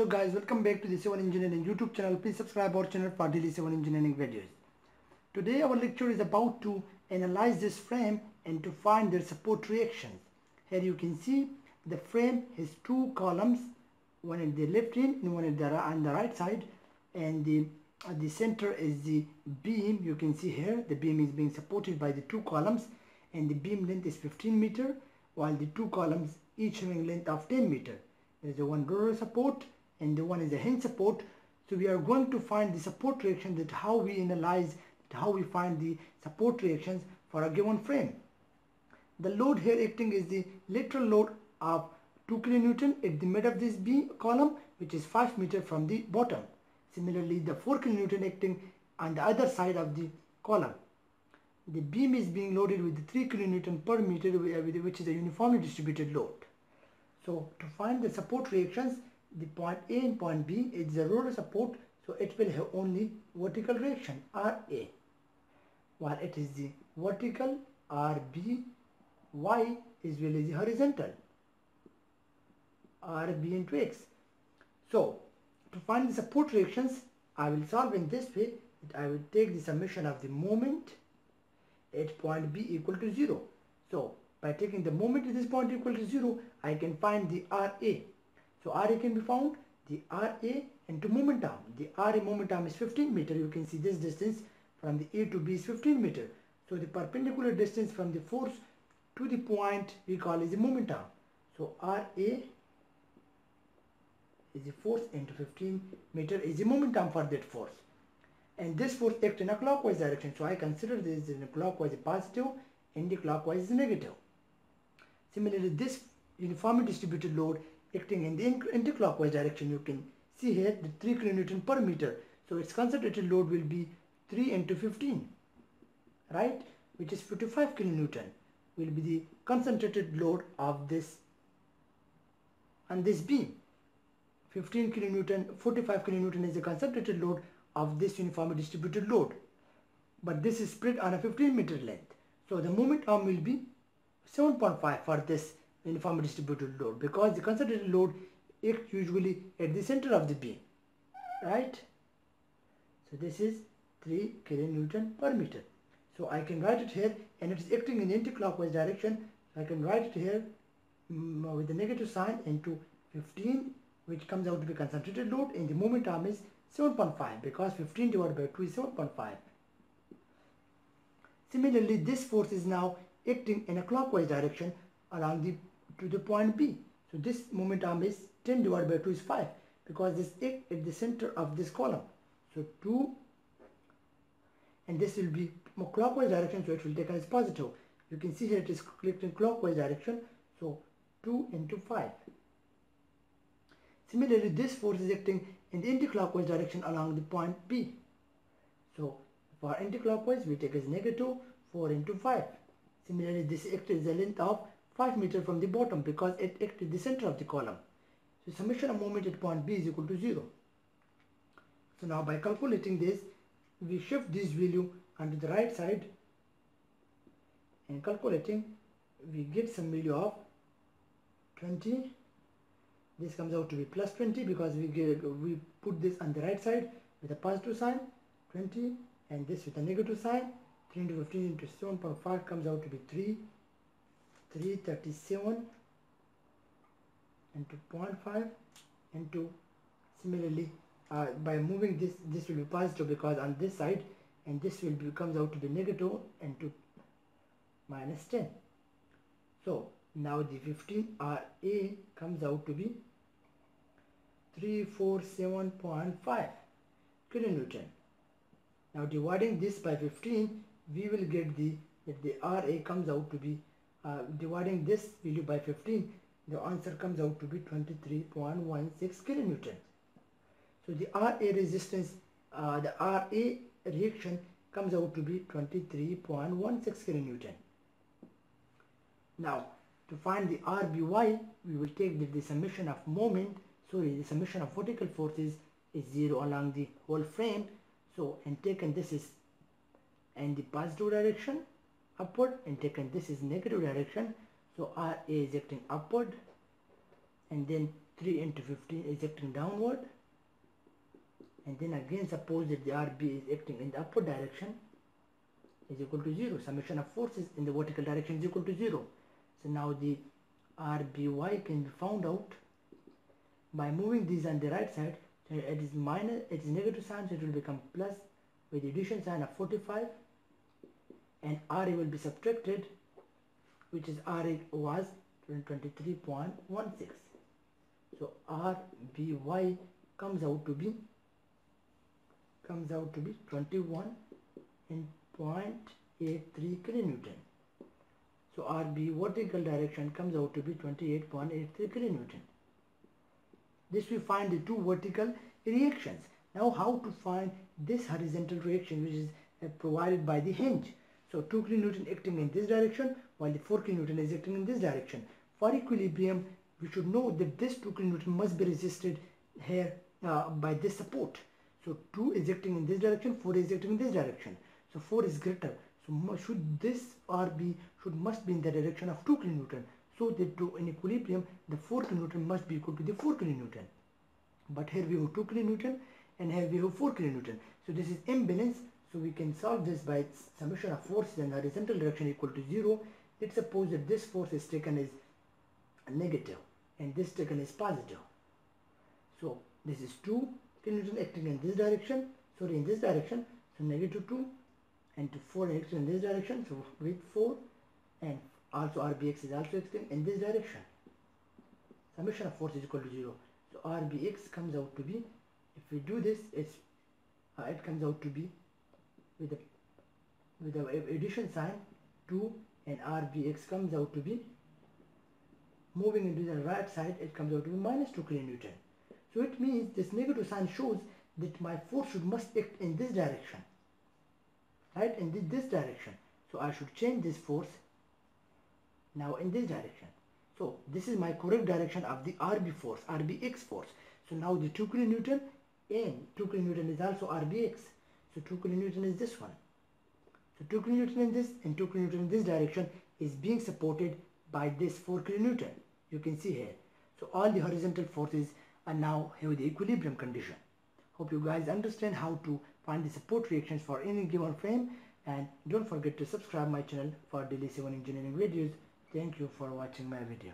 Hello guys, welcome back to the Civil Engineering YouTube channel. Please subscribe our channel for daily civil engineering videos. Today our lecture is about to analyze this frame and to find their support reactions. Here you can see the frame has two columns, one at the left end and one at the, on the right side and the, uh, the center is the beam. You can see here the beam is being supported by the two columns and the beam length is 15 meter while the two columns each having length of 10 meter. There is a one roller support and the one is a hinge support. So we are going to find the support reaction that how we analyze how we find the support reactions for a given frame. The load here acting is the lateral load of 2 kilonewton at the mid of this B column which is 5 meter from the bottom. Similarly the 4 kilonewton acting on the other side of the column. The beam is being loaded with the 3 kilonewton per meter which is a uniformly distributed load. So to find the support reactions the point A and point B is the roller support so it will have only vertical reaction RA while it is the vertical RB Y well as the horizontal RB into X. So to find the support reactions I will solve in this way that I will take the summation of the moment at point B equal to 0 so by taking the moment at this point equal to 0 I can find the RA so RA can be found the RA into moment arm. The RA moment arm is 15 meter. You can see this distance from the A to B is 15 meter. So the perpendicular distance from the force to the point we call is the moment arm. So RA is the force into 15 meter is the moment arm for that force. And this force acts in a clockwise direction. So I consider this in a clockwise positive and the clockwise is negative. Similarly, this uniformly distributed load acting in the anti-clockwise direction you can see here the 3 kilonewton per meter. So its concentrated load will be 3 into 15 right? Which is 55 kilonewton will be the concentrated load of this and this beam. 15 kilonewton 45 kilonewton is the concentrated load of this uniformly distributed load. But this is spread on a 15 meter length. So the moment arm will be 7.5 for this uniformly distributed load. Because the concentrated load is usually at the center of the beam right? So this is 3 kilonewton per meter. So I can write it here and it is acting in anti-clockwise direction. So I can write it here um, with the negative sign into 15 which comes out to be concentrated load. And the moment arm is 7.5 because 15 divided by 2 is 7.5 similarly this force is now acting in a clockwise direction along the to the point B. So this moment arm is 10 divided by 2 is 5 because this is at the center of this column. So 2 and this will be clockwise direction so it will take as positive. You can see here it is clicked in clockwise direction so 2 into 5. Similarly this force is acting in the anti-clockwise direction along the point B. So for anti-clockwise we take as negative 4 into 5. Similarly this acts as the length of 5 meter from the bottom because it the center of the column. So summation of moment at point B is equal to 0. So now by calculating this, we shift this value onto the right side and calculating we get some value of 20 this comes out to be plus 20 because we get, we put this on the right side with a positive sign 20 and this with a negative sign 3 into 15 into 7.5 comes out to be 3 337 into 0.5 into similarly uh, by moving this this will be positive because on this side and this will be comes out to be negative into minus 10 so now the 15 RA comes out to be 347.5 kilonewton. Now dividing this by 15 we will get the that the RA comes out to be uh, dividing this value by 15 the answer comes out to be 23.16 kilonewton so the RA resistance uh, the RA reaction comes out to be 23.16 kilonewton. Now to find the RBY we will take the, summation of moment. Sorry the summation of vertical forces is zero along the whole frame. So and taken this is in the positive direction upward and taken this is negative direction. So RA is acting upward and then 3 into 15 is acting downward. And then again suppose that the RB is acting in the upward direction is equal to 0 summation of forces in the vertical direction is equal to 0 so now the RBY can be found out by moving these on the right side. It is minus it is negative sign so it will become plus with the addition sign of 45 and RA will be subtracted which is RA was 23.16 so RBY comes out to be comes out to be 21 in 0.83 kilonewton. So RB vertical direction comes out to be 28.83 kilonewton. This we find the two vertical reactions. Now how to find this horizontal reaction which is uh, provided by the hinge so 2 kilonewton acting in this direction while the 4 kilonewton is acting in this direction. For equilibrium, we should know that this 2 kilonewton must be resisted here uh, by this support. So 2 is acting in this direction, 4 is acting in this direction. So 4 is greater. So should this RB should must be in the direction of 2 kilonewton. So that to in equilibrium, the 4 kilonewton must be equal to the 4 kilonewton. But here we have 2 kilonewton and here we have 4 kilonewton. So this is imbalance so we can solve this by summation of forces in horizontal direction equal to 0. Let's suppose that this force is taken as negative and this taken as positive. So this is 2 kilonewton acting in this direction, sorry in this direction, so negative 2 and to 4 acting in this direction, so with 4 and also RBX is also acting in this direction. Summation of force is equal to 0. So RBX comes out to be, if we do this, it's, uh, it comes out to be with the with the addition sign 2 and RBX comes out to be moving into the right side it comes out to be minus 2 kilonewton so it means this negative sign shows that my force should must act in this direction right? In this direction. So I should change this force now in this direction. So this is my correct direction of the RB force RBX force. So now the 2 kilonewton and 2 kilonewton is also RBX so 2 kilonewton is this one. So 2 kilonewton in this and 2 kilonewton in this direction is being supported by this 4 kilonewton. You can see here. So all the horizontal forces are now have the equilibrium condition. Hope you guys understand how to find the support reactions for any given frame and don't forget to subscribe my channel for daily civil engineering videos. Thank you for watching my video.